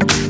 you.